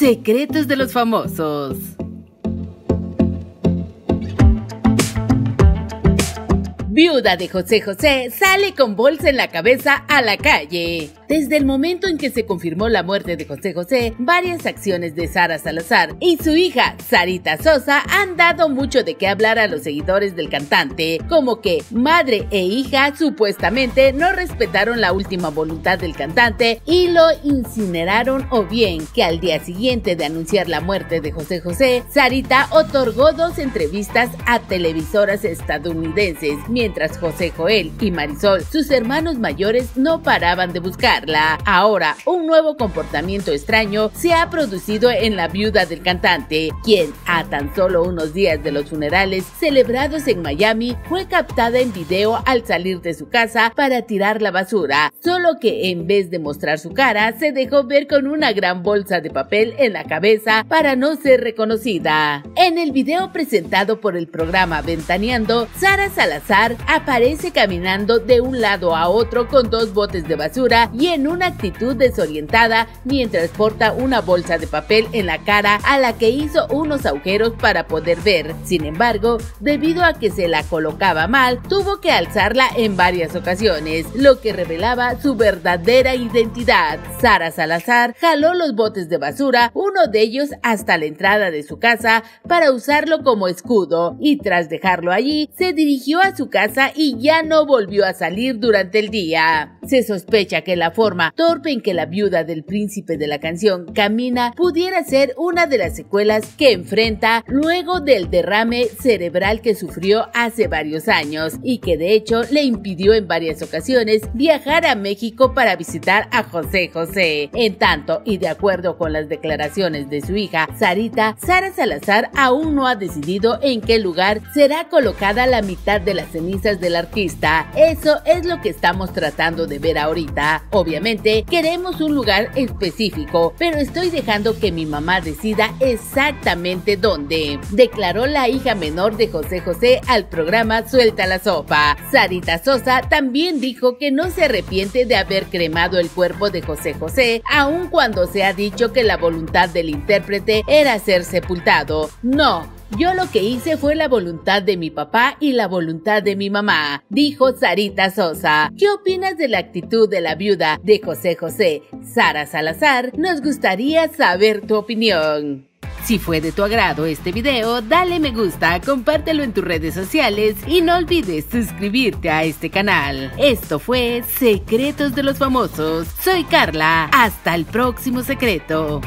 Secretos de los Famosos. Viuda de José José sale con bolsa en la cabeza a la calle. Desde el momento en que se confirmó la muerte de José José, varias acciones de Sara Salazar y su hija Sarita Sosa han dado mucho de qué hablar a los seguidores del cantante, como que madre e hija supuestamente no respetaron la última voluntad del cantante y lo incineraron o bien que al día siguiente de anunciar la muerte de José José, Sarita otorgó dos entrevistas a televisoras estadounidenses, mientras José Joel y Marisol, sus hermanos mayores, no paraban de buscar Ahora, un nuevo comportamiento extraño se ha producido en la viuda del cantante, quien a tan solo unos días de los funerales celebrados en Miami fue captada en video al salir de su casa para tirar la basura, solo que en vez de mostrar su cara se dejó ver con una gran bolsa de papel en la cabeza para no ser reconocida. En el video presentado por el programa Ventaneando, Sara Salazar aparece caminando de un lado a otro con dos botes de basura y en una actitud desorientada mientras porta una bolsa de papel en la cara a la que hizo unos agujeros para poder ver. Sin embargo, debido a que se la colocaba mal, tuvo que alzarla en varias ocasiones, lo que revelaba su verdadera identidad. Sara Salazar jaló los botes de basura, uno de ellos hasta la entrada de su casa, para usarlo como escudo, y tras dejarlo allí, se dirigió a su casa y ya no volvió a salir durante el día. Se sospecha que la forma torpe en que la viuda del príncipe de la canción camina pudiera ser una de las secuelas que enfrenta luego del derrame cerebral que sufrió hace varios años y que de hecho le impidió en varias ocasiones viajar a México para visitar a José José. En tanto, y de acuerdo con las declaraciones de su hija Sarita, Sara Salazar aún no ha decidido en qué lugar será colocada la mitad de las cenizas del artista. Eso es lo que estamos tratando de ver ahorita. Obviamente queremos un lugar específico, pero estoy dejando que mi mamá decida exactamente dónde, declaró la hija menor de José José al programa Suelta la Sopa. Sarita Sosa también dijo que no se arrepiente de haber cremado el cuerpo de José José, aun cuando se ha dicho que la voluntad del intérprete era ser sepultado. No, yo lo que hice fue la voluntad de mi papá y la voluntad de mi mamá, dijo Sarita Sosa. ¿Qué opinas de la actitud de la viuda de José José, Sara Salazar? Nos gustaría saber tu opinión. Si fue de tu agrado este video, dale me gusta, compártelo en tus redes sociales y no olvides suscribirte a este canal. Esto fue Secretos de los Famosos. Soy Carla. Hasta el próximo secreto.